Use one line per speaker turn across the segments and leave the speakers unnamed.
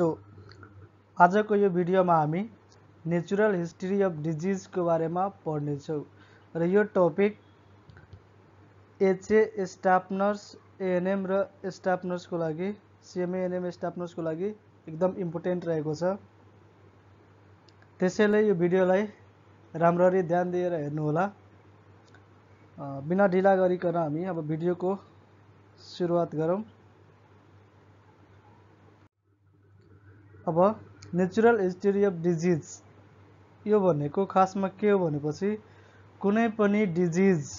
सो, आजको यो भिडियोमा हामी नेचुरल हिस्ट्री अफ डिजिजको बारेमा पढ्नेछौँ र यो topic HA staff nurse ANM र नर्सको लागि सिएमएएनएम स्टाफ नर्सको लागि एकदम इम्पोर्टेन्ट रहेको छ। राम्ररी ध्यान दिएर हेर्नुहोला। बिना ढिला हामी अब भिडियोको सुरुवात गरौँ। अब नेचुरल हिस्ट्री अफ डिजिज यो भनेको खासमा के हो डिजिज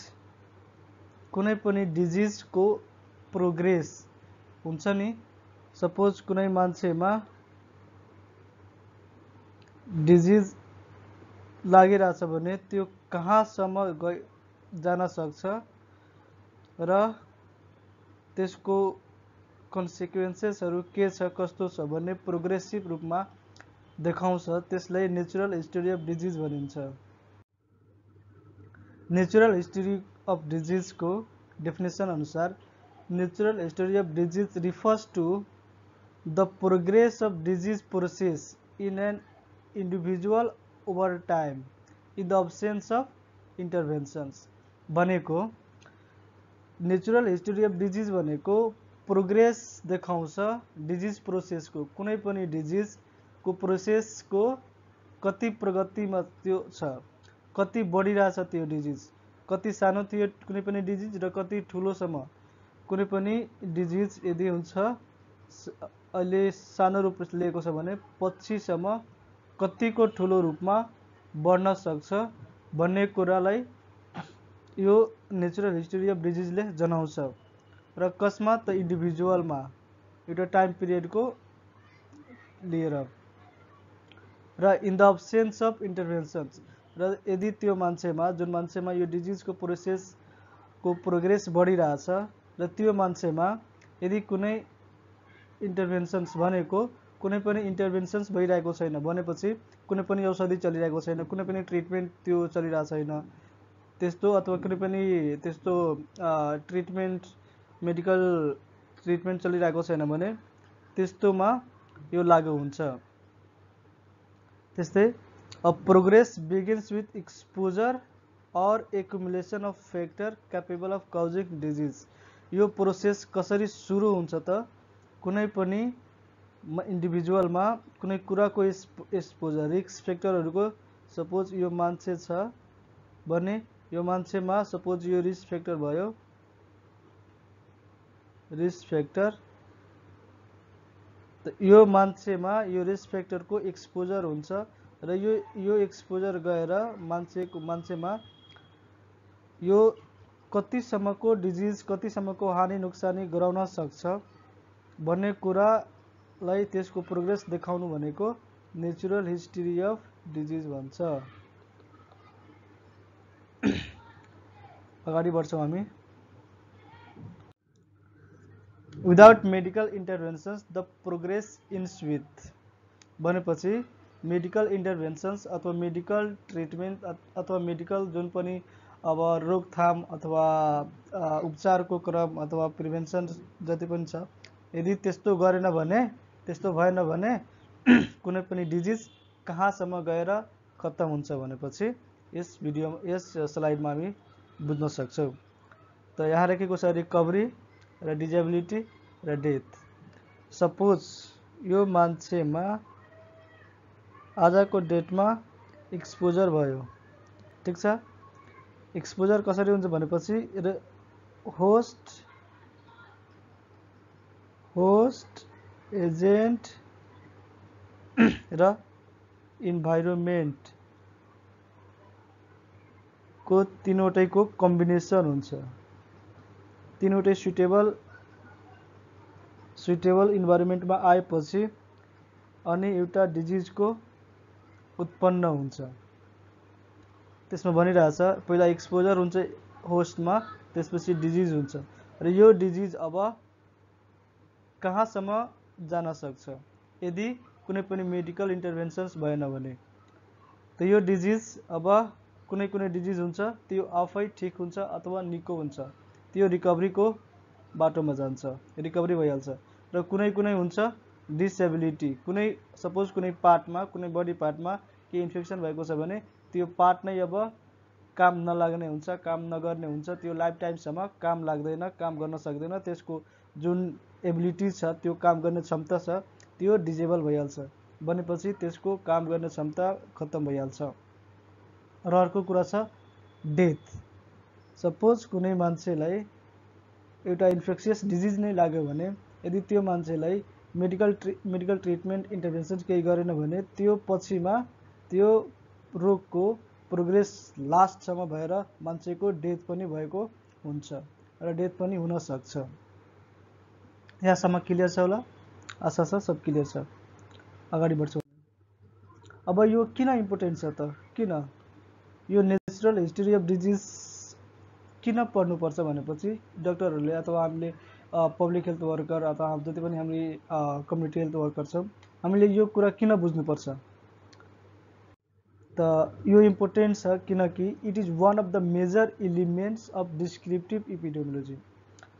कुनै पनि डिजिजको प्रोग्रेस नि। सपोज़ कुनै मान्छेमा डिजिज लागिरहेछ भने त्यो कहाँसम्म जान सक्छ र त्यसको कन्सिक्वेन्सेसहरू के कस्तो छ भन्ने प्रोग्रेसिभ रूपमा देखाउँछ। त्यसलाई नेचुरल हिस्ट्री अफ डिजिज भनिन्छ। नेचुरल हिस्ट्री अफ डिजिजको डेफिनेसन अनुसार natural history of disease refers to the progress of disease process in an individual over time in the absence of interventions भनेको natural history of disease progress देखाउँछ। Disease प्रोसेसको कुनै पनि डिजिजको प्रोसेसको कति प्रगतिमा त्यो छ, कति बढिरहेछ त्यो डिजिज कति सानो थियो कुनै पनि डिजिज र कति ठुलोसम्म। कुनै पनि डिजिज यदि हुन्छ अहिले सानो रूप लिएको छ भने पछिसम्म कतिको ठुलो रूपमा बढ्न सक्छ भन्ने कुरालाई यो नेचुरल हिस्ट्री अफ डिजिजले जनाउँछ। र त इन्डिभिजुअलमा एउटा टाइम पिरियडको लिएर। र in the absence of interventions र यदि त्यो मान्छेमा, जुन मान्छेमा यो डिजिजको प्रोसेसको प्रोग्रेस बढिरहेछ, र त्यो मान्छेमा यदि कुनै इन्टरभेन्सन्स भनेको, कुनै पनि इन्टरभेन्सन्स भइरहेको छैन, भनेपछि कुनै पनि औषधि चलिरहेको छैन, कुनै अथवा कुनै पनि मेडिकल ट्रिटमेन्ट चलिरहेको छैन भने त्यस्तोमा यो लागु हुन्छ। A progress begins with exposure or accumulation of factor capable of causing disease yo process कसरी सुरु हुन्छ त? कुनै पनि इन्डिभिजुअलमा कुनै कुराको एक्सपोजर रिक्स फ्याक्टरहरूको सपोज़ यो मान्छे छ भने मान्छेमा सपोज़ यो रिस्क फ्याक्टर भयो। रिस्क फ्याक्टर त यो मान्छेमा यो रिस्क फ्याक्टरको एक्सपोजर हुन्छ र यो यो एक्सपोजर गएर मान्छेको, मान्छेमा यो कतिसम्मको डिजिज कतिसम्मको हानि नोक्सानी गराउन सक्छ भन्ने प्रोग्रेस भनेको नेचुरल हिस्ट्री अफ डिजिज भन्छ। बढ्छौँ हामी। Without medical interventions the progress ends with भनेपछि मेडिकल इन्टरभेन्सन्स अथवा मेडिकल ट्रिटमेन्ट अथवा मेडिकल पनि अब रोकथाम अथवा उपचारको क्रम अथवा प्रिभेन्सन जति यदि त्यस्तो त्यस्तो भएन भने पनि डिजिज कहाँसम्म गएर खत्तम हुन्छ भनेपछि यस भिडियो यस स्लाइडमा हामी बुझ्न सक्छौँ। त यहाँ लेखेको छ रिकभरी र डिजेबिलिटी र डेथ सपोज़ यो मान्छेमा आजको डेटमा एक्सपोजर भयो। ठिक एक्सपोजर कसरी भनेपछि होस्ट होस्ट एजेन्ट र इन्भाइरोमेन्ट को तिनवटैको कम्बिनेसन हुन्छ। तिनवटै सुइटेबल सुइटेबल इन्भाइरोमेन्टमा आएपछि अनि एउटा डिजिजको उत्पन्न हुन्छ। त्यसमा भनिरहेछ, पहिला एक्सपोजर हुन्छ होस्टमा, त्यसपछि डिजिज हुन्छ। र यो डिजिज अब कहाँसम्म जान कुनै पनि मेडिकल इन्टरभेन्सन्स भएन भने। त यो डिजिज अब कुनै कुनै डिजिज आफै ठिक हुन्छ अथवा निको हुन्छ। त्यो रिकभरीको बाटोमा जान्छ। रिकभरी भइहाल्छ। र कुनै कुनै हुन्छ डिसेबिलिटी कुनै सपोज कुनै पार्टमा कुनै बडी पार्टमा केही इन्फेक्सन भएको छ भने त्यो पार्ट नै अब काम नलाग्ने हुन्छ काम नगर्ने हुन्छ। त्यो लाइफ टाइमसम्म काम लाग्दैन काम गर्न सक्दैन। त्यसको जुन एबिलिटी छ त्यो काम गर्ने क्षमता छ त्यो डिजेबल भइहाल्छ। भनेपछि त्यसको काम गर्ने क्षमता खत्तम भइहाल्छ। र अर्को कुरा छ डेथ सपोज कुनै मान्छेलाई एउटा इन्फेक्सियस डिजिज नै लाग्यो भने यदि मान्छेलाई मेडिकल ट्रि मेडिकल ट्रिटमेन्ट इन्टरभेन्सन केही गरेन भने त्यो पछिमा त्यो रोगको प्रोग्रेस लास्टसम्म भएर मान्छेको डेथ पनि भएको हुन्छ र डेथ पनि हुनसक्छ यहाँसम्म क्लियर आशा छ सब क्लियर अगाडि बढ्छु। अब यो किन इम्पोर्टेन्ट छ त? किन? यो नेचुरल हिस्ट्री अफ डिजिज किन डक्टरहरूले अथवा हामीले पब्लिक हेल्थ वर्कर अथवा जति पनि हामीले कम्युनिटी हेल्थ वर्कर छौँ, हामीले यो कुरा किन बुझ्नुपर्छ? त यो इम्पोर्टेन्ट छ किनकि it is one of the major elements of descriptive epidemiology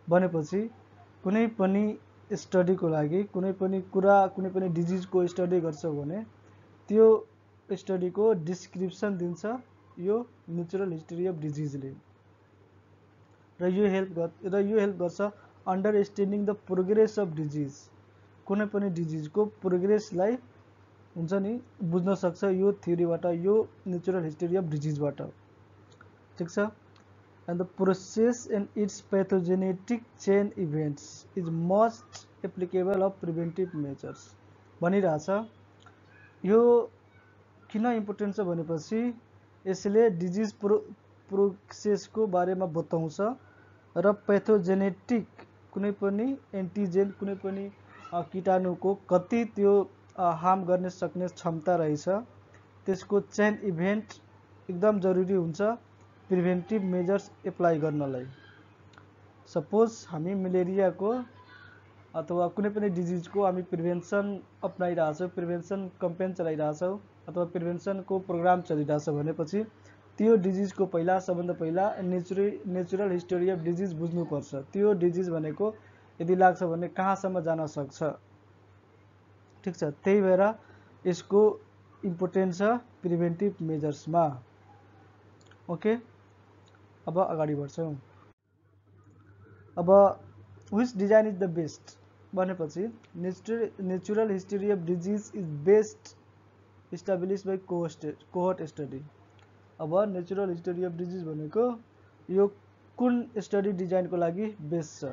भनेपछि, कुनै पनि स्टडीको लागि, कुनै पनि कुरा, कुनै पनि डिजिजको स्टडी गर्छ भने, त्यो स्टडीको डिस्क्रिप्सन दिन्छ यो नेचुरल हिस्ट्री अफ डिजिजले र यो हेल्प र यो हेल्प गर्छ understanding the progress of disease कुनै पनि डिजिजको प्रोग्रेसलाई हुन्छ नि, बुझ्न सक्छ यो थ्योरीबाट यो नेचुरल हिस्ट्री अफ डिजिजबाट ठिक छ? And the process and its pathogenetic chain events is must applicable of preventive measures भनिरहेछ, यो किन इम्पोर्टेन्ट छ भनेपछि, यसले डिजिज प्रो प्रोसेसको बारेमा बताउँछ र पेथोजेनेटिक कुनै पनि एन्टिजेन कुनै किटाणुको कति त्यो हार्म गर्ने सक्ने क्षमता रहेछ, त्यसको चेन इभेन्ट एकदम जरुरी हुन्छ, प्रिभेन्टिभ मेजर्स एप्लाई गर्नलाई। सपोज़ हामी मलेरियाको अथवा कुनै पनि डिजिजको हामी प्रिभेन्सन अप्नाइरहेछौँ, प्रिभेन्सन कम्पेन चलाइरहेछौँ, अथवा प्रिभेन्सनको प्रोग्राम चलिरहेछ भनेपछि त्यो डिजिजको पहिला सबभन्दा पहिला natural natural history of disease बुझ्नुपर्छ। त्यो डिजिज भनेको यदि लाग्छ भने जान सक्छ? ठिक छ? त्यही भएर यसको प्रिभेन्टिभ मेजर्समा ओके अब अगाडि बढ्छौँ। अब which design is the best भनेपछि natural natural history of disease is best establish by cohort study अब नेचुरल हिस्टोरी अफ डिजिज भनेको यो कुन स्टडी डिजाइनको लागि बेस्ट छ?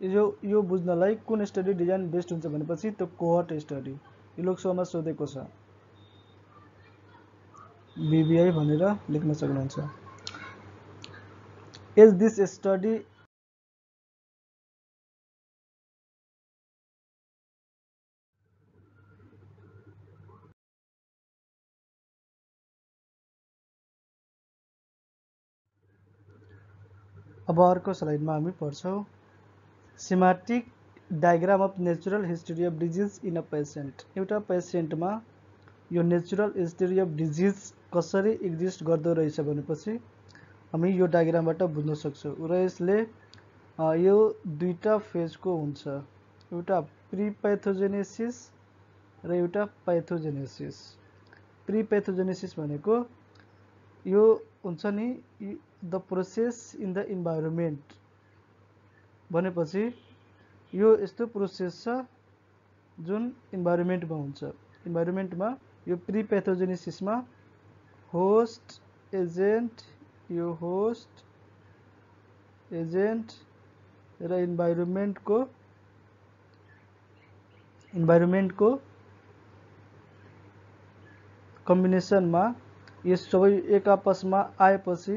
यो यो बुझ्नलाई कुन स्टडी डिज़ाइन बेस्ट हुन्छ भनेपछि त्यो कोहट स्टडी यो लोकसभामा सोधेको छ। बिबिआई भनेर इज़ दिस स्टडी अब अर्को स्लाइडमा हामी पढ्छौँ। Schematic diagram of natural history of disease in a patient patient एउटा पेसेन्टमा यो नेचुरल हिस्ट्री अफ डिजिज कसरी एक्जिस्ट गर्दो रहेछ भनेपछि हामी यो डायग्रामबाट बुझ्न सक्छौँ र यसले यो दुईवटा फेजको हुन्छ। एउटा प्रिपेथोजेनेसिस र एउटा यो नि the process in the environment भनेपछि यो यस्तो प्रोसेस छ जुन इन्भाइरोमेन्टमा हुन्छ। इन्भाइरोमेन्टमा यो प्रिपेथोजेनेसिसमा होस्ट एजेन्ट यो होस्ट एजेन्ट र इन्भाइरोमेन्टको इन्भाइरोमेन्टको कम्बिनेसनमा यस सबै एक आएपछि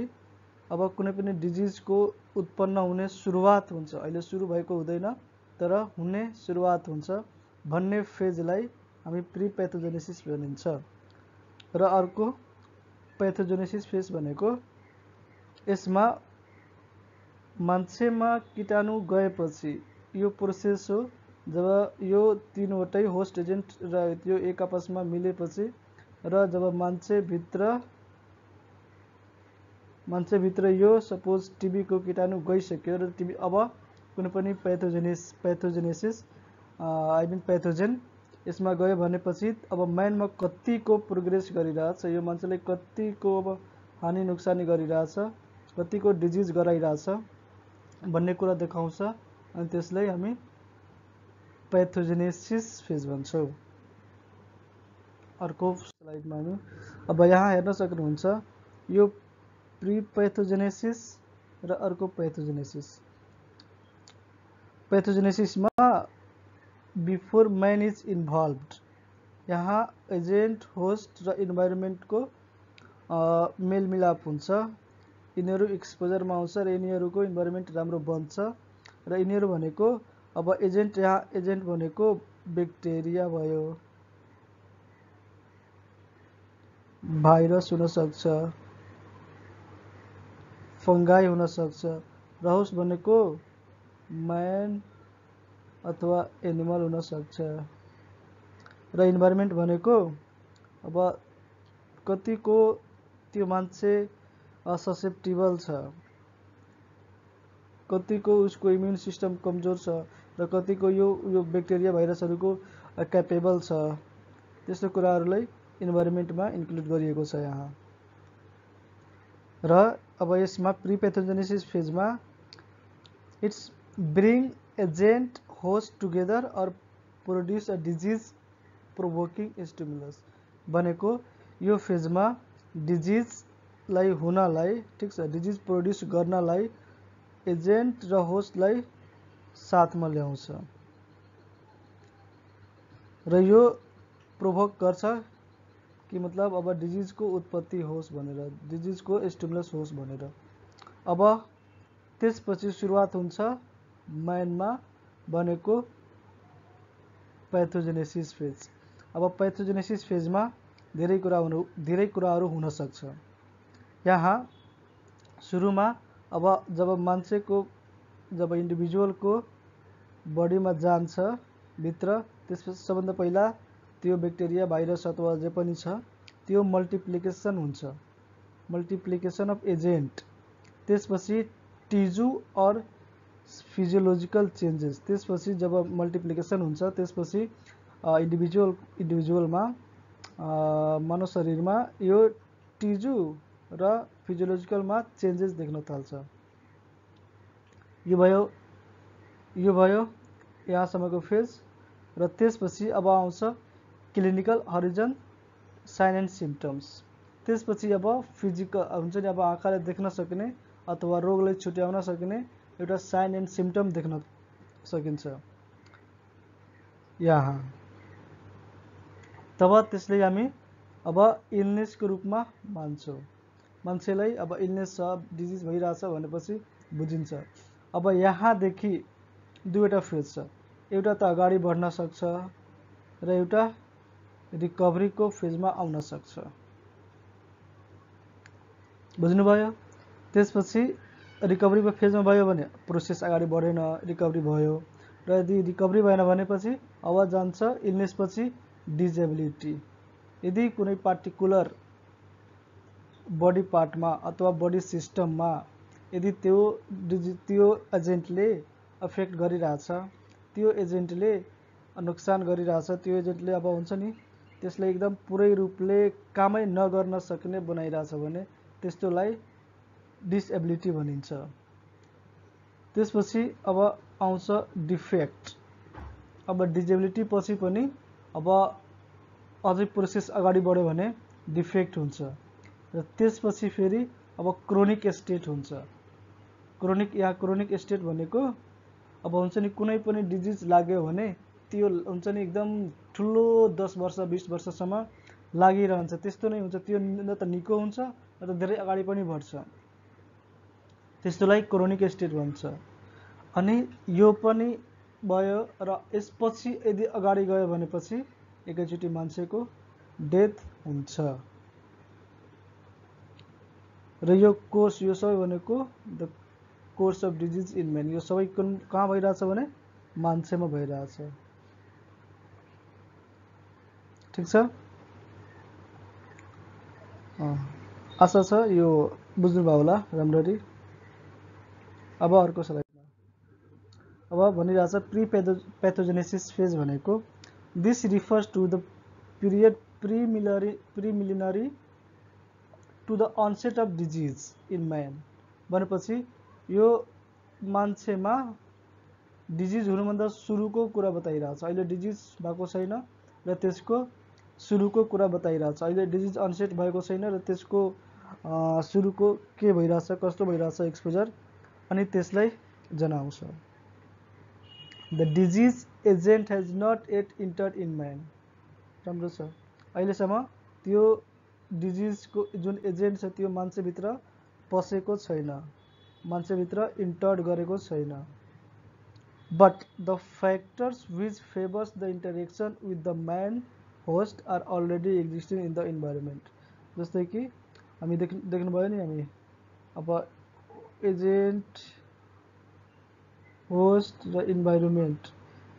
अब कुनै पनि डिजिजको उत्पन्न हुने सुरुवात हुन्छ अहिले सुरु भएको तर हुने सुरुवात हुन्छ भन्ने फेजलाई हामी प्रि प्याथोजेनेसिस भनिन्छ र अर्को प्याथोजेनेसिस फ़ेज़ भनेको यसमा मान्छेमा किटाणु गएपछि यो प्रोसेस हो, जब यो तिनवटै होस्ट एजेन्ट र एक आपसमा मिलेपछि र जब मान्छेभित्र मान्छेभित्र यो सपोज़ टिबीको किटाणु गइसक्यो र टिबी अब कुनै पनि प्याथोजेनिस आई मिन पेथोजेन यसमा गयो भनेपछि अब म्यानमा कतिको प्रोग्रेस गरिरहेछ, यो मान्छेले कतिको अब हानि नोक्सानी गरिरहेछ कतिको डिजिज गराइरहेछ भन्ने कुरा देखाउँछ। अनि त्यसलाई हामी पेथोजेनेसिस फ़ेज़ भन्छौँ। अर्को स्लाइडमा हामी अब यहाँ हेर्न सक्नुहुन्छ, यो प्रि पेथोजेनेसिस र अर्को पेथोजेनेसिस। पेथोजेनेसिसमा बिफोर म्यान इज़ इन्भल्भ यहाँ एजेन्ट, होस्ट र इन्भाइरोमेन्टको मेलमिलाप हुन्छ। यिनीहरू एक्सपोजरमा आउँछ र यिनीहरूको इन्भाइरोमेन्ट राम्रो बन्छ र अब एजेन्ट, यहाँ एजेन्ट भनेको ब्याक्टेरिया भयो। भाइरस हुनसक्छ फङ्गाई हुनसक्छ र होस् भनेको म्यान अथवा एनिमल हुनसक्छ र इन्भाइरोमेन्ट भनेको अब कतिको त्यो मान्छे ससेप्टिबल छ, कतिको उसको इम्युन सिस्टम कमज़ोर छ, र कतिको यो यो ब्याक्टेरिया भाइरसहरूको क्यापेबल छ। त्यस्तो इन्भाइरोमेन्टमा इन्क्लुड गरिएको छ यहाँ। र अब यसमा prepathogenesis it's bring agent host together or produce a disease provoking stimulus भनेको यो फेजमा डिजिजलाई हुनलाई, ठिक छ डिजिज प्रड्युस गर्नलाई एजेन्ट र होस्टलाई साथमा ल्याउँछ। र यो प्रोभोक कि मतलब अब डिजिजको उत्पत्ति होस् भनेर डिजिजको स्टिमुलस होस् भनेर अब त्यसपछि सुरुवात हुन्छ माइन्डमा भनेको पैथोजेनेसिस फ़ेज़ अब पैथोजेनेसिस फेजमा धेरै कुरा हुनु, धेरै कुराहरू हुनसक्छ यहाँ सुरुमा अब जब मान्छेको, जब इन्डिभिजुअलको बडीमा जान्छ भित्र, त्यसपछि सबभन्दा पहिला त्यो ब्याक्टेरिया, भाइरस अथवा जे पनि छ, त्यो मल्टिप्लिकेसन हुन्छ। Multiplication of agent. त्यसपछि टिजु अर फिजियोलोजिकल चेन्जेस। त्यसपछि जब मल्टिप्लिकेसन हुन्छ, त्यसपछि इन्डिभिजुअल इन्डिभिजुअलमा मानव शरीरमा यो टिजु र फिजियोलोजिकलमा चेन्जेस देख्न थाल्छ। यो भयो यो भयो यहाँसम्मको फ़ेज़। र त्यसपछि अब आउँछ clinical horizon sign and symptoms. त्यसपछि अब फ़िज़िकल नि अब आँखाले देख्न सक्ने अथवा रोगलाई छुट्याउन सक्ने एउटा साइन एन्ड सिम्टम देख्न सकिन्छ। यहाँ तब त्यसलाई हामी अब इलनेसको रूपमा मान्छौँ। मान्छेलाई अब इलनेस डिजिज भनेपछि बुझिन्छ। अब यहाँदेखि दुईवटा फ़ेज़ छ। एउटा त अगाडि बढ्न सक्छ, र एउटा रिकभरीको फेजमा आउन सक्छ। बुझ्नुभयो? त्यसपछि रिकभरीको फेजमा भयो भने प्रोसेस अगाडि बढेन रिकभरी भयो र यदि रिकभरी भएन भनेपछि अब जान्छ इलनेसपछि डिजेबिलिटी यदि कुनै पार्टिकुलर बडी पार्टमा अथवा बडी सिस्टममा यदि त्यो त्यो एजेन्टले अफेक्ट गरिरहेछ त्यो एजेन्टले नोक्सान गरिरहेछ त्यो एजेन्टले अब हुन्छ नि त्यसलाई एकदम पुरै रूपले कामै नगर्न सक्ने बनाइरहेछ भने त्यस्तोलाई डिसएबिलिटी भनिन्छ। त्यसपछि अब आउँछ डिफेक्ट अब डिजेबिलिटी पछि पनि अब अझै प्रोसेस अगाडि बढ्यो भने डिफेक्ट हुन्छ। र त्यसपछि फेरि अब क्रोनिक स्टेट हुन्छ। क्रोनिक या क्रोनिक स्टेट भनेको अब हुन्छ नि कुनै पनि डिजिज लाग्यो भने त्यो हुन्छ नि एकदम ठुलो दस वर्ष बिस वर्षसम्म लागिरहन्छ। त्यस्तो नै हुन्छ। त्यो न त निको हुन्छ न त धेरै अगाडि पनि बढ्छ। त्यस्तोलाई क्रोनिक स्टेट भन्छ। अनि यो पनि भयो र यसपछि यदि अगाडि गयो भनेपछि एकैचोटि मान्छेको डेथ हुन्छ। र यो कोर्स यो सबै भनेको the course of disease in man. यो सबै कुन कहाँ भइरहेछ भने मान्छेमा भइरहेछ। ठिक आशा छ यो बुझ्नुभयो होला अब अर्को सलाइडमा अब भनिरहेछ प्रि पेथो पेथोजेनेसिस फ़ेज़ भनेको। This refers to the period preliminary preliminary to the onset of disease in man भनेपछि यो मान्छेमा डिजिज हुनुभन्दा सुरुको कुरा बताइरहेछ। अहिले डिजिज भएको छैन र सुरुको कुरा बताइरहेछ। अहिले डिजिज अनसेट भएको छैन र त्यसको के भइरहेछ, कस्तो भइरहेछ एक्सपोजर अनि त्यसलाई the disease agent has not yet enter in man राम्रो छ। अहिलेसम्म त्यो डिजिजको जुन एजेन्ट छ, त्यो मान्छेभित्र पसेको छैन। मान्छेभित्र इन्टर्ड गरेको but the factors which favors the interaction with the man host are already existing in the environment. जस्तै कि हामी देख् देख्नुभयो नि हामी अब एजेन्ट होस्ट र इन्भाइरोमेन्ट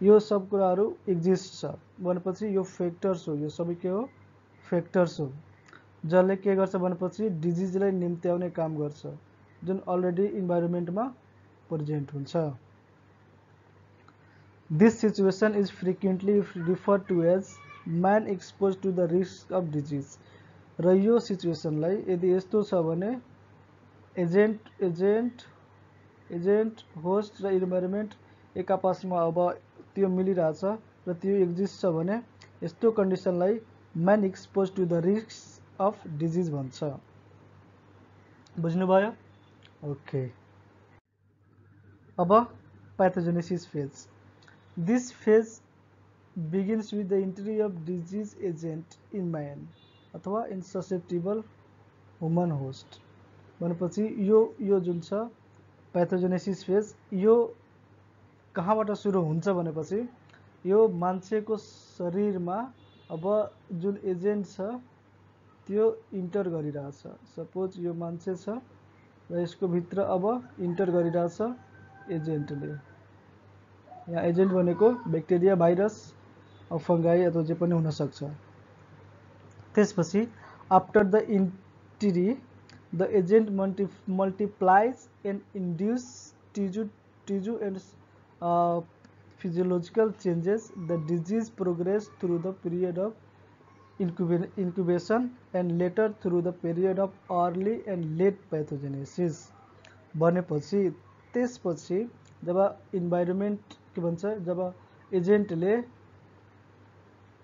यो सब कुराहरू एक्जिस्ट छ भनेपछि यो फ्याक्टर्स हो, यो सबै के हो फ्याक्टर्स हो। जसले के गर्छ भनेपछि डिजिजलाई निम्त्याउने काम गर्छ जुन अलरेडी इन्भाइरोमेन्टमा प्रेजेन्ट हुन्छ This situation is frequently referred to as man exposed to the risk of disease. र यो सिचुएसनलाई यदि यस्तो छ भने एजेन्ट एजेन्ट एजेन्ट होस्ट र इन्भाइरोमेन्ट एक आपसमा अब त्यो मिलिरहेछ र त्यो एक्जिस्ट छ भने यस्तो कन्डिसनलाई man expose to the risk of disease भन्छ। बुझ्नुभयो? ओके अब pathogenesis phase This phase begins with the entry of disease agent in man अथवा इन ससेप्टिबल ह्युमन होस्ट भनेपछि यो यो जुन छ प्याथोजेनेसिस फ़ेज़ यो कहाँबाट सुरु हुन्छ भनेपछि यो मान्छेको शरीरमा अब जुन एजेन्ट छ, त्यो इन्टर गरिरहेछ। सपोज़ यो मान्छे छ र यसको भित्र अब इन्टर गरिरहेछ एजेन्टले यहाँ एजेन्ट भनेको ब्याक्टेरिया भाइरस फंगाई अथवा जे होता after the entry the agent multi multiplies and induce tissue tissue and physiological changes the disease progress through the period of incubation and later through the period of early and late pathogenesis बने पीस पच्चीस जब इन्वाइरोमेंट के भाई जब agent ने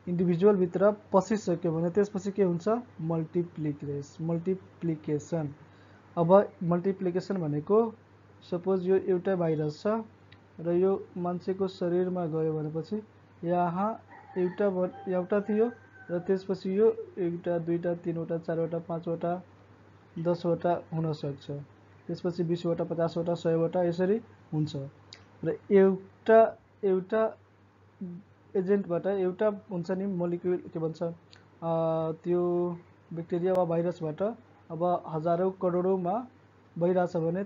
इन्डिभिजुअलभित्र पसिसक्यो भने के मल्टिप्लिकेस मल्टिप्लिकेसन अब मल्टिप्लिकेसन भनेको सपोज़ यो एउटा भाइरस र यो मान्छेको शरीरमा गयो भनेपछि यहाँ एउटा एउटा थियो र त्यसपछि यो एउटा, दुईवटा, तिनवटा, चारवटा, पाँचवटा, दसवटा हुनसक्छ त्यसपछि बिसवटा, पचासवटा, सयवटा यसरी हुन्छ। र एउटा एउटा एजेन्टबाट एउटा हुन्छ नि मोलिक्युल के त्यो वा भाइरसबाट अब हजारौँ करोडौँमा भइरहेछ भने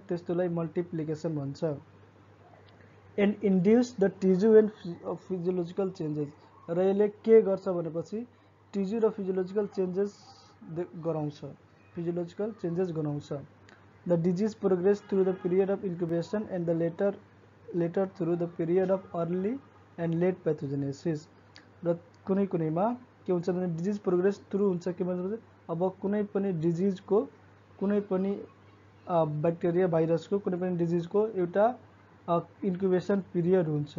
मल्टिप्लिकेसन भन्छ। And induce the tissue and physiological changes र यसले के गर्छ भनेपछि tissue raw physiological changes the disease progress through the period of incubation and the later later through the period of early and late pathogenesis. र कुनै कुनैमा के भने disease progress through हुन्छ के अब कुनै पनि डिजिजको कुनै पनि ब्याक्टेरिया भाइरसको कुनै पनि डिजिजको एउटा इन्क्युबेसन पिरियड हुन्छ।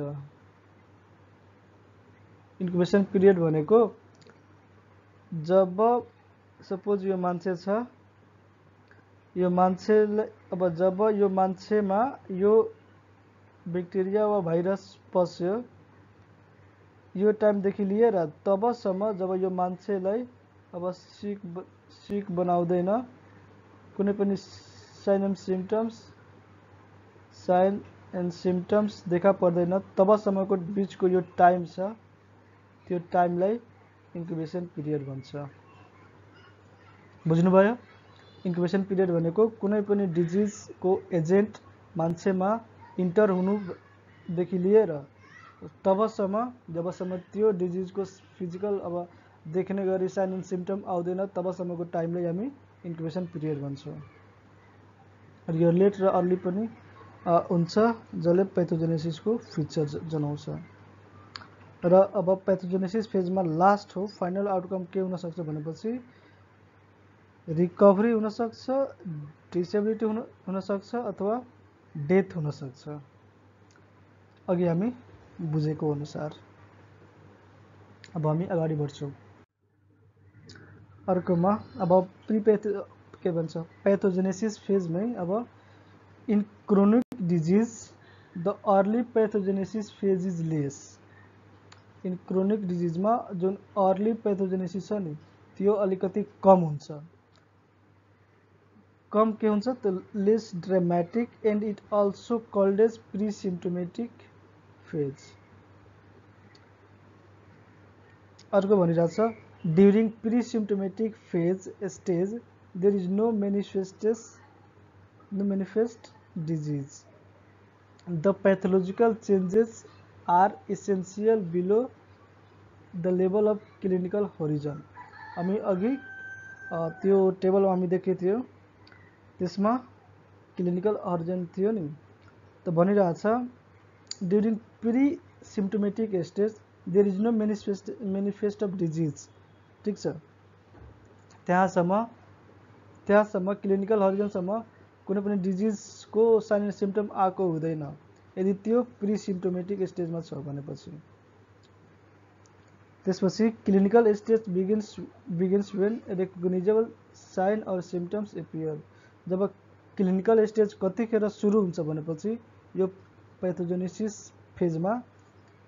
इन्क्युबेसन पिरियड जब सपोज़ यो छ, यो मान्छेलाई अब जब यो मान्छेमा यो ब्याक्टेरिया वा भाइरस पस्यो यो टाइमदेखि लिएर तबसम्म जब यो मान्छेलाई अब सिक सिक बनाउँदैन, कुनै पनि sign and symptoms, sign and symptoms देखा पर्दैन, तबसम्मको बिचको यो टाइम छ, त्यो टाइमलाई इन्क्युबेसन पिरियड भन्छ। बुझ्नुभयो? इन्क्युबेसन पिरियड भनेको कुनै पनि डिजिजको एजेन्ट मान्छेमा इन्टर हुनुदेखि लिएर तबसम्म जबसम्म त्यो डिजिजको फ़िज़िकल अब देख्ने गरी साइन एन्ड सिम्टम आउँदैन तबसम्मको टाइमलाई हामी इन्क्युबेसन पिरियड भन्छौँ। यो लेट र अर्ली पनि हुन्छ, जसले पैथोजेनेसिसको फिचर जनाउँछ। र अब लास्ट हो फाइनल आउटकम के हुनसक्छ भनेपछि रिकभरी डिसेबिलिटी हुनसक्छ अथवा डेथ अघि हामी बुझेको अनुसार। अब हामी अगाडि बढ्छौँ। अर्कोमा अब प्रिपेथ के भन्छ पैथोजेनेसिस फेजमै अब in chronic disease the early pathogenesis phase is less in chronic डिजिजमा जुन अर्ली पैथोजेनेसिस छ नि, त्यो अलिकति कम हुन्छ। कम के हुन्छ त less dramatic and it also called as pre symptomatic phase अर्क भनी रह during pre symptomatic phase stage there is no manifests no manifest disease the pathological changes are essential below the level of clinical horizon हम अगि तो table में हम देखे थे क्लिनिकल अर्जेंट थी तो भनी रह during pre symptomatic stage there is no manifest manifest of disease ठिक छ क्लिनिकल हरिजनसम्म कुनै पनि डिजिजको साइन सिम्टम आएको हुँदैन। यदि त्यो प्रि सिम्टोमेटिक स्टेजमा छ भनेपछि। Clinical stage begins begins when recognisable sign or symptoms appear जब क्लिनिकल स्टेज कतिखेर सुरु हुन्छ भनेपछि, यो पैथोजेनेसिस फेजमा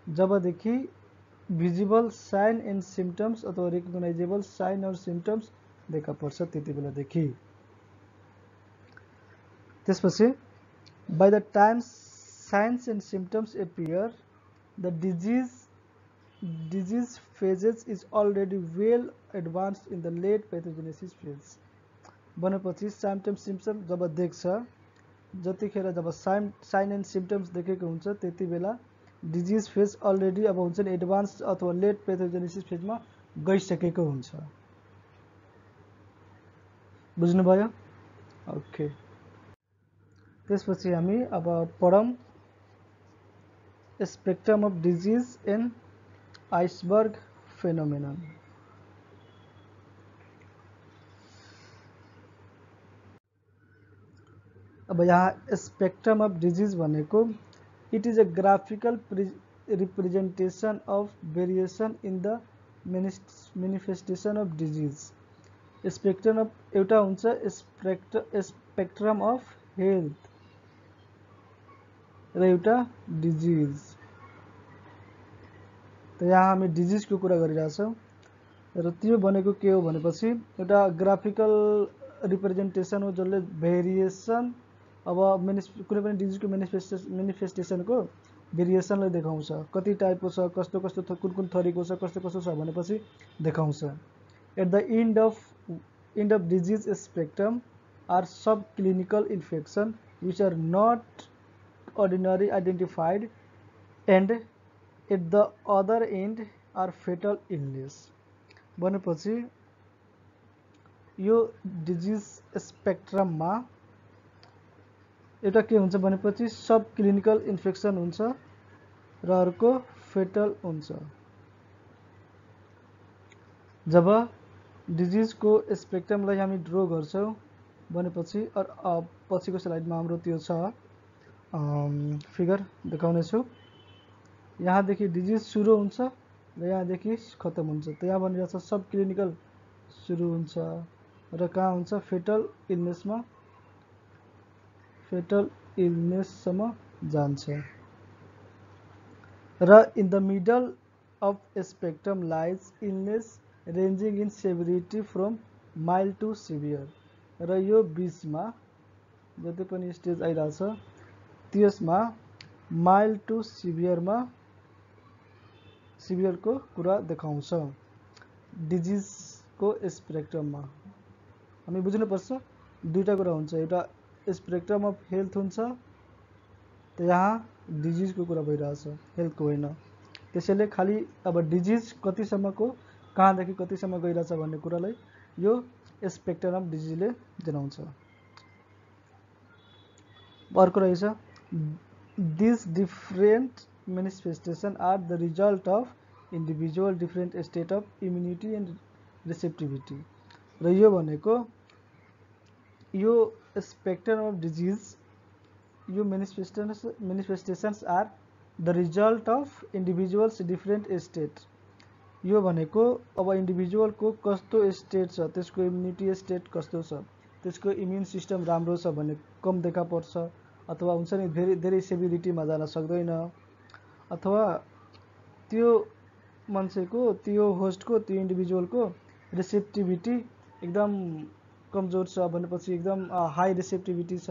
जबदेखि भिजिबल साइन एन्ड सिम्टम्स अथवा रिकग्नाइजेबल साइन अर सिम्टम्स देखा पर्छ त्यति बेलादेखि त्यसपछि by the time signs and symptoms appear the disease disease phases is already well advance in the late pathogenesis phase बने भनेपछि साइम्टम सिम्टम जब देख्छ जतिखेर जब साइम साइन एन्ड सिम्टम्स हुन्छ त्यति बेला डिजिज फ़ेज़ अलरेडी अब नि एडभान्स अथवा लेट पेथोजेनेसिस फेजमा गइसकेको हुन्छ। बुझ्नुभयो? ओके त्यसपछि हामी अब पढौँ। Spectrum of disease and iceberg phenomenon अब यहाँ स्पेक्ट्रम अफ डिजिज भनेको it is a graphical representation of variation in the manifestation of disease spectrum of हुन्छ स्पेक्ट्र स्पेक्ट्रम अफ हेल्थ र एउटा डिजिज त यहाँ हामी डिजिजको कुरा गरिरहेछौँ, र भनेको के हो ग्राफिकल रिप्रेजेन्टेसन हो जसले भेरिएसन अब मेनिस कुनै पनि डिजिजको मेनिफेस्टे मेनिफेस्टेसनको भेरिएसनलाई देखाउँछ कति टाइपको छ कस्तो कस्तो कुन कुन थरीको छ कस्तो कस्तो छ at the end of end of disease spectrum are subclinical infection which are not ordinarily identified and at the other end are fatal illness भनेपछि यो डिजिज स्पेक्ट्रममा एउटा के भनेपछि सब क्लिनिकल इन्फेक्सन हुन्छ र फेटल हुन्छ। जब डिजिजको स्पेक्ट्रमलाई हामी ड्र भनेपछि पछिको स्लाइडमा हाम्रो त्यो छ फिगर देखाउनेछु। यहाँदेखि डिजिज सुरु हुन्छ र यहाँदेखि खतम हुन्छ। त यहाँ छ सब क्लिनिकल सुरु हुन्छ। र कहाँ हुन्छ? फेटल इलनेसमा fatal raw in the middle of spectrum lies illness ranging in severity from mild to severe र यो बिचमा, जति पनि स्टेज आइरहेछ, त्यसमा माइल्ड टु सिभियरमा सिभियरको कुरा देखाउँछ। डिजिजको स्पेक्ट्रममा हामी बुझ्नुपर्छ दुईवटा कुरा हुन्छ। एउटा स्पेक्ट्रम अफ हेल्थ हुन्छ यहाँ डिजिजको कुरा भइरहेछ हेल्थको होइन त्यसैले खालि अब डिजिज कतिसम्मको कहाँदेखि कतिसम्म गइरहेछ भन्ने कुरालाई यो स्पेक्ट्रम डिजिजले जनाउँछ अर्को रहेछ These different manifestations are the result of individual different state of immunity and receptivity. र यो spectrum of disease yo manifestations manifestations are the result of individuals different state यो भनेको, अब इन्डिभिजुअलको कस्तो स्टेट छ, त्यसको इम्युनिटी स्टेट कस्तो छ, त्यसको इम्युन सिस्टम राम्रो कम देखा पर्छ, अथवा हुन्छ नि धेरै जान सक्दैन, अथवा त्यो मान्छेको, त्यो होस्टको त्यो इन्डिभिजुअलको रिसेप्टिभिटी एकदम कमज़ोर छ एकदम हाई रिसेप्टिभिटी छ।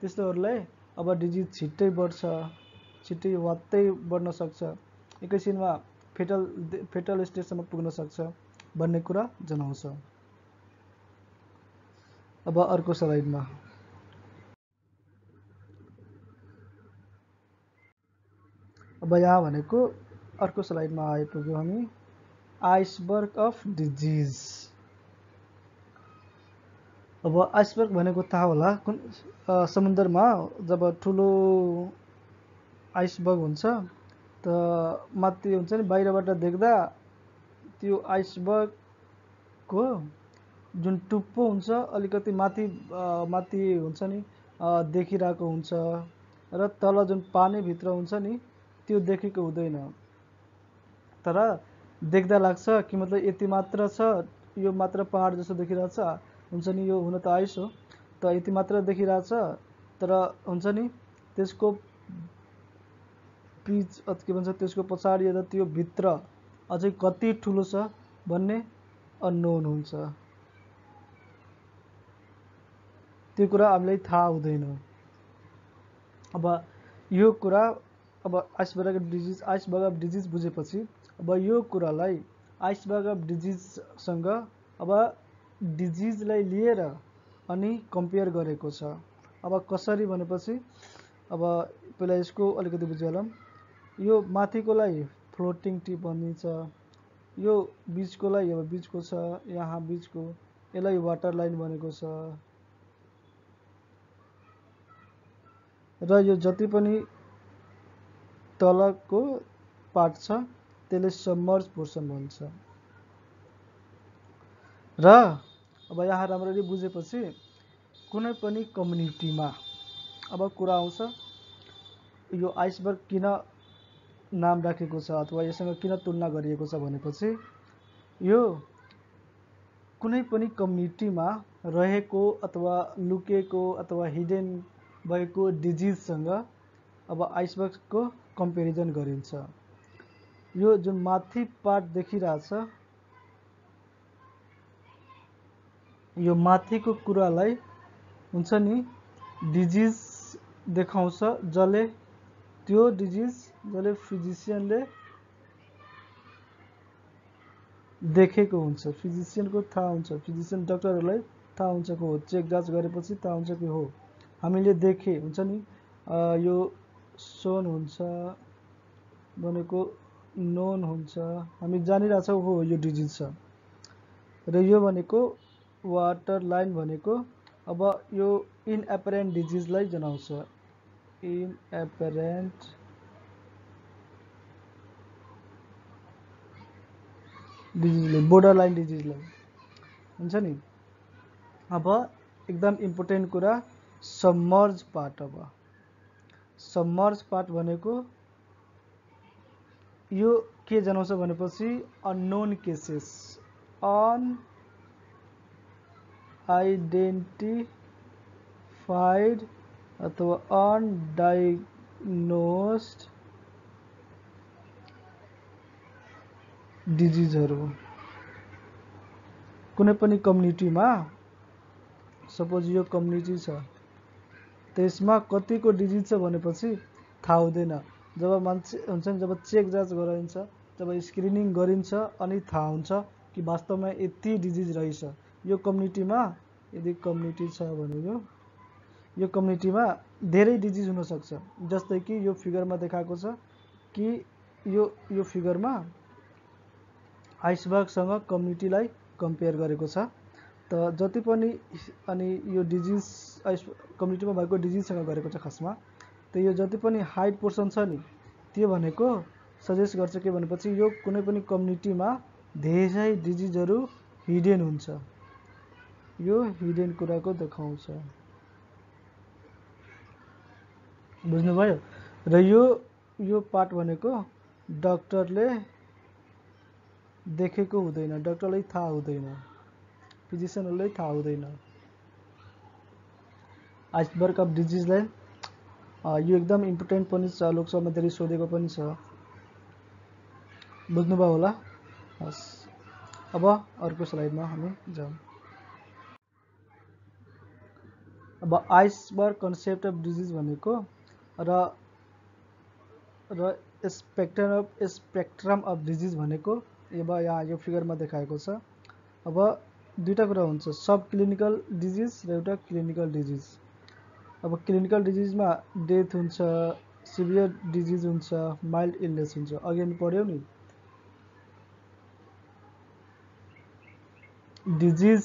त्यस्तोहरूलाई अब डिजिज छिट्टै बढ्छ, छिट्टै वात्तै बढ्न सक्छ। एकैछिनमा फेटल फेटल स्टेजसम्म पुग्न सक्छ भन्ने कुरा जनाउँछ। अब अर्को स्लाइडमा। अब यहाँ भनेको अर्को स्लाइडमा आइपुग्यो हामी। आइसबर्ग अफ डिजिज अब आइसबर्ग भनेको थाहा होला। कुन समुद्रमा जब ठुलो आइसबर्ग हुन्छ, त माथि हुन्छ नि बाहिरबाट देख्दा त्यो आइसबर्गको जुन टुप्पो हुन्छ, अलिकति माथि माथि हुन्छ नि देखिरहेको हुन्छ र तल जुन पानीभित्र हुन्छ नि, त्यो देखेको तर देख्दा लाग्छ कि मतलब यति मात्र यो मात्र पहाड जस्तो देखिरहेछ हुन्छ नि यो हुन त आइस हो। त यति मात्र देखिरहेछ। तर हुन्छ नि त्यसको पिच के भन्छ त्यसको पछाडि यता त्यो भित्र अझै कति ठुलो छ भन्ने अननोन हुन्छ। त्यो कुरा हामीलाई थाहा हुँदैन। अब यो कुरा अब iceberg disease iceberg of disease बुझेपछि अब यो कुरालाई आइसबर्ग अफ डिजिजसँग अब डिजिजलाई लिएर अनि कम्पेयर गरेको छ। अब कसरी भनेपछि अब पहिला यसको अलिकति बुझिहालौँ यो माथिकोलाई फ्लोटिङ टिप भनिन्छ। यो बिचकोलाई अब बिचको छ यहाँ बिचको यसलाई वाटर लाइन भनेको छ। र यो जति पनि तलको पार्ट छ त्यसले सबमर्ज पोर्सन भन्छ। र अब यहाँ राम्ररी बुझेपछि कुनै पनि कम्युनिटीमा अब कुरा आउँछ यो आइसबर्ग किन नाम राखेको छ अथवा यससँग किन तुलना गरिएको छ भनेपछि यो कुनै पनि कम्युनिटीमा रहेको अथवा लुकेको अथवा हिडेन भएको डिजिजसँग अब आइसबर्गको कम्पेरिजन गरिन्छ। यो जुन माथि पार्ट देखिरहेछ यो माथिको कुरालाई हुन्छ नि डिजिज देखाउँछ जसले त्यो डिजिज जसले फिजिसियनले देखेको हुन्छ। फिजिसियनको थाहा हुन्छ। फिजिसियन डक्टरहरूलाई थाहा हुन्छ कि हो। चेक जाँच गरेपछि थाहा हुन्छ कि हो। हामीले देखे हुन्छ नि यो सोन हुन्छ भनेको नोन हुन्छ। हामी जानिरहेछौँ हो यो डिजिज छ। र यो भनेको वाटर लाइन भनेको, अब यो इन एपरेन्ट डिजिजलाई इन एपरेन्ट डिजिजले बोर्डर लाइन डिजिजलाई अब एकदम इम्पोर्टेन्ट कुरा सबमर्ज पार्ट अब। सबमर्ज पार्ट भनेको, यो के जनाउँछ भनेपछि अननोन केसेस अन आइडेन्टिफाइड अथवा अनडाइग्नोस्ड डिजिजहरू कुनै पनि कम्युनिटीमा सपोज यो कम्युनिटी छ त्यसमा कतिको डिजिज छ भनेपछि थाहा हुँदैन। जब मान्छे हुन्छ नि जब चेक जाँच गराइन्छ जब स्क्रिनिङ गरिन्छ अनि थाहा हुन्छ कि वास्तवमा यति डिजिज रहेछ। यो कम्युनिटीमा यदि कम्युनिटी छ भने यो यो कम्युनिटीमा धेरै डिजिज हुनसक्छ जस्तै कि यो फिगरमा देखाएको छ कि यो यो फिगरमा आइसबर्गसँग कम्युनिटीलाई कम्पेयर गरेको छ। त जति पनि अनि यो डिजिज कम्युनिटीमा भएको डिजिजसँग गरेको छ खासमा त यो जति पनि हाइट पोर्सन छ नि त्यो भनेको सजेस्ट गर्छ के भनेपछि यो कुनै पनि कम्युनिटीमा धेरै डिजिजहरू हिडेन हुन्छ। यो हिडेन कुराको देखाउँछ। बुझ्नुभयो? र यो यो पार्ट भनेको डक्टरले देखेको हुँदैन, डक्टरलाई थाहा हुँदैन, फिजिसियनहरूलाई थाहा हुँदैन। आइसबर्ग अफ डिजिजलाई यो एकदम इम्पोर्टेन्ट पनि छ, लोकसभामा धेरै सोधेको पनि छ। बुझ्नुभयो होला? हस्। अब अर्को स्लाइडमा हामी जाउँ। अब आइसबर्ग कन्सेप्ट अफ डिजिज भनेको spectrum of spectrum of disease यहाँ, यो फिगरमा देखाएको छ। अब दुईवटा कुरा हुन्छ सब क्लिनिकल डिजिज र क्लिनिकल डिजिज अब क्लिनिकल डिजिजमा डेथ हुन्छ सिभियर डिजिज हुन्छ माइल्ड इलनेस हुन्छ। अघि पढ्यौँ नि। डिजिज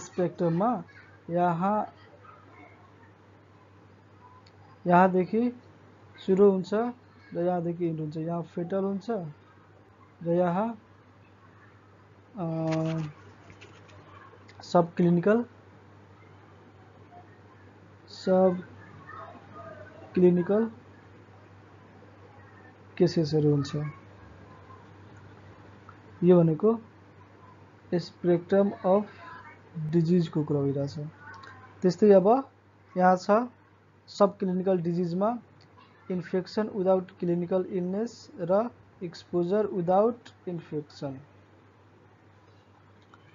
स्पेक्ट्रममा यहाँ यहाँदेखि सुरु हुन्छ, र यहाँदेखि इन्ड हुन्छ। यहाँ फेटल र यहाँ सब क्लिनिकल सब क्लिनिकल हुन्छ। यो स्पेक्ट्रम अफ डिजिजको कुरा भइरहेछ। त्यस्तै अब यहाँ छ सब क्लिनिकल डिजिजमा इन्फेक्सन विदाउट क्लिनिकल इलनेस र एक्सपोजर विदाउट इन्फेक्सन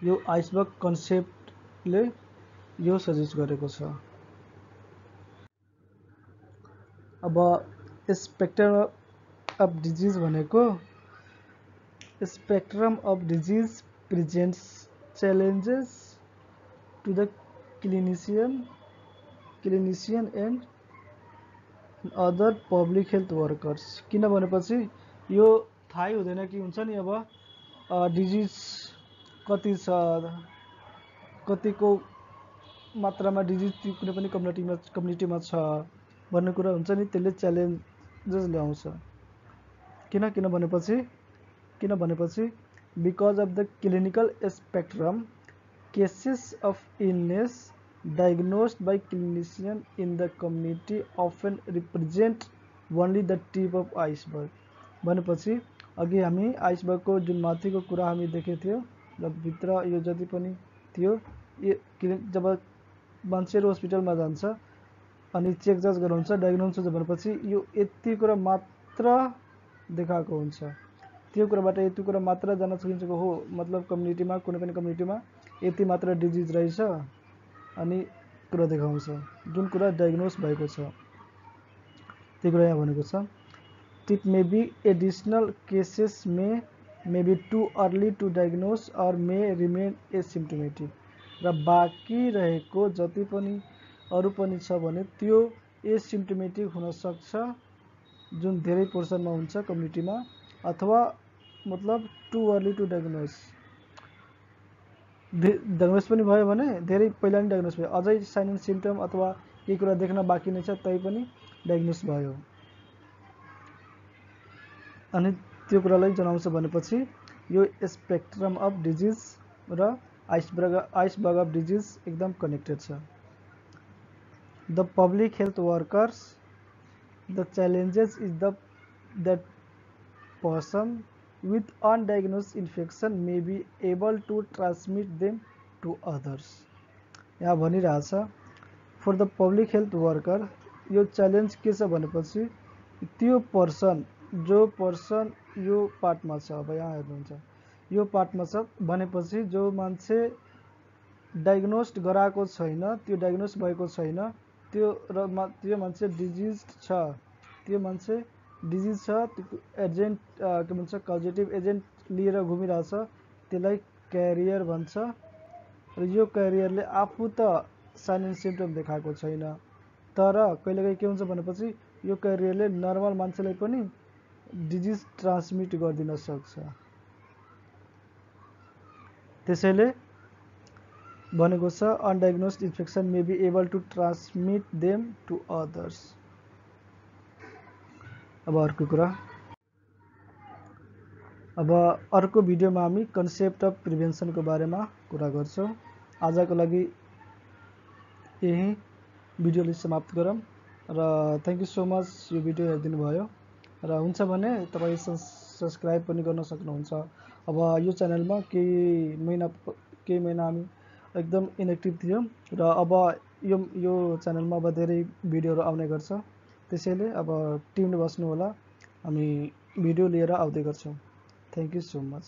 यो आइसबर्ग कन्सेप्टले यो सजेस्ट अब स्पेक्ट्रम अफ डिजिज भनेको spectrum of disease presents challenges to the clinician clinician and other public health workers भनेपछि यो थाहै हुँदैन कि अब डिजिज कति छ, कतिको मात्रामा डिजिज कुनै पनि कम्युनिटीमा कम्युनिटीमा छ भन्ने कुरा हुन्छ नि, त्यसले च्यालेन्जेस ल्याउँछ। Because of the clinical spectrum cases of illness diagnosed by clinician in the community often represent only the tip of iceberg भनेपछि अघि हामी आइसबर्गको जुन माथिको कुरा हामी देखेको थियो र भित्र यो जति पनि थियो जब मान्छेहरू हस्पिटलमा जान्छ, अनि चेक जज गराउँछ डायग्नोस भनेपछि यो यति कुरा मात्र देखाएको हुन्छ। त्यो कुराबाट यति कुरा मात्र जान्न सकिन्छ हो मतलब कम्युनिटीमा कुनै पनि कम्युनिटीमा यति मात्र डिजिज रहेछ। अनि कुरा देखाउँछ जुन कुरा यहाँ tit may be additional cases may may be too early to diagnose or may remain asymptomatic र बाँकी रहेको जति पनि, अरू पनि छ भने त्यो एसिम्टोमेटिक हुनसक्छ जुन धेरै पोर्सनमा हुन्छ कम्युनिटीमा अथवा मतलब too early to diagnose diagnose पनि भयो धेरै पहिला नै साइन एन्ड सिम्टम अथवा केही कुरा देख्न बाँकी नै छ, तै पनि डायग्नोस भयो। भनेपछि यो स्पेक्ट्रम अफ डिजिज र आइसबर्ग आइसबर्ग अफ डिजिज एकदम connected the public health workers, the challenges is the, that person with undiagnosed infection may be able to transmit them to others. यहाँ भनिरहेछ for the public health worker yo challenge के छ भनेपछि त्यो person जो person यो पार्टमा छ अब यहाँ हेर्नुहुन्छ। यो पार्टमा छ भनेपछि जो मान्छे डायग्नोस्ड गराएको छैन त्यो डायग्नोस भएको छैन त्यो र त्यो मान्छे डिजिज छ त्यो मान्छे डिजिज छ के भन्छ कजेटिभ एजेन्ट लिएर घुमिरहेछ, त्यसलाई क्यारियर भन्छ। र यो क्यारियरले त साइन एन्ड सिम्टम देखाएको छैन। तर कहिलेकाहीँ के हुन्छ भनेपछि, यो नर्मल मान्छेलाई डिजिज ट्रान्समिट गरिदिन सक्छ। त्यसैले भनेको infection may be able to transmit them to others अब अर्को कुरा। अब अर्को भिडियोमा हामी कन्सेप्ट अफ प्रिभेन्सनको बारेमा कुरा गर्छौँ। आजको लागि यही भिडियोले समाप्त गरौँ र थ्याङ्क यू सो मच यो भिडियो हेरिदिनु भयो र हुन्छ भने तपाईँ सब्सक्राइब पनि गर्न सक्नुहुन्छ। अब यो च्यानलमा केही महिना केही महिना हामी एकदम इनेक्टिभ थियो। र अब यो यो च्यानलमा अब धेरै भिडियोहरू आउने गर्छ। त्यसैले अब ट्युन्ड बस्नु होला। हामी भिडियो लिएर आउँदै गर्छौँ। Thank you so much